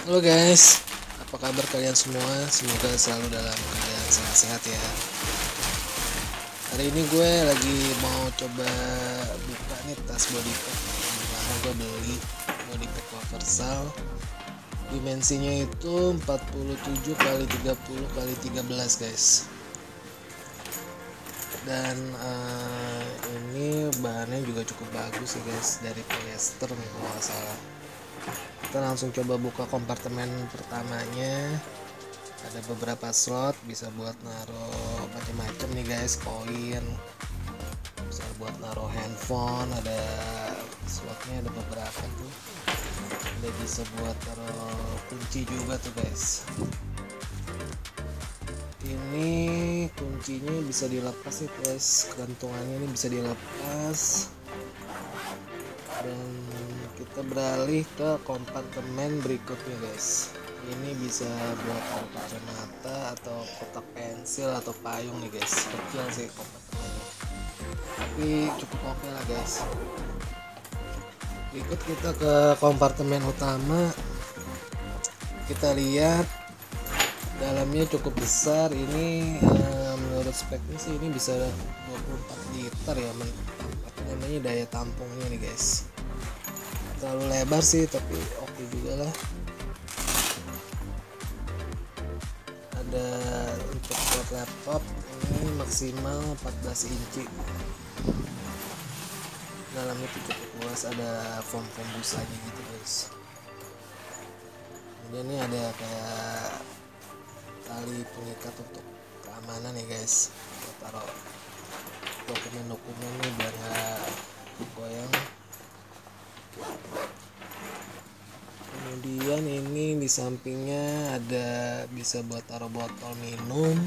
Halo guys, apa kabar kalian semua? Semoga selalu dalam keadaan sehat-sehat ya. Hari ini gue lagi mau coba buka nih tas body pack lama gue beli body pack Waversal. Dimensinya itu 47 kali 30 kali 13 guys. Dan uh, ini bahannya juga cukup bagus ya guys dari polyester kalau nggak salah kita langsung coba buka kompartemen pertamanya. Ada beberapa slot bisa buat naruh macam-macam nih guys koin. Bisa buat naruh handphone ada slotnya ada beberapa tuh. Ada bisa buat taruh kunci juga tuh guys. Ini kuncinya bisa dilepas nih guys gantungannya ini bisa dilepas. Dan kita beralih ke kompartemen berikutnya guys. Ini bisa buat kacamata atau kotak pensil atau payung nih guys. Kecil sih kompartemennya. Tapi cukup oke lah guys. Berikut kita ke kompartemen utama. Kita lihat. Dalamnya cukup besar. Ini eh, menurut speknya sih ini bisa 24 liter ya namanya daya tampungnya nih guys terlalu lebar sih tapi oke okay juga lah. Ada untuk buat laptop ini maksimal 14 inci. Dalamnya cukup luas ada form-form busanya gitu guys. Kemudian ini ada kayak tali pengikat untuk keamanan ya guys. Taruh dokumen-dokumen nih biar nggak goyang kemudian ini sampingnya ada bisa buat taruh botol minum.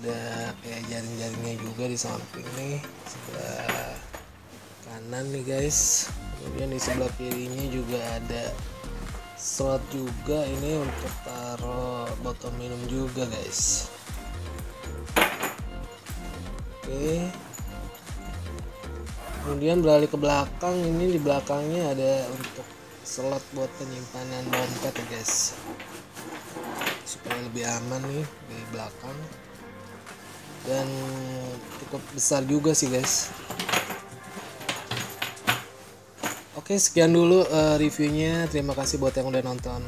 Ada kayak jaring-jaringnya juga di samping nih sebelah kanan nih guys. Kemudian di sebelah kirinya juga ada slot juga ini untuk taruh botol minum juga guys. Oke. Kemudian beralih ke belakang ini di belakangnya ada untuk slot buat penyimpanan dompet ya guys. Supaya lebih aman nih di belakang. Dan cukup besar juga sih guys. Oke sekian dulu uh, reviewnya. Terima kasih buat yang udah nonton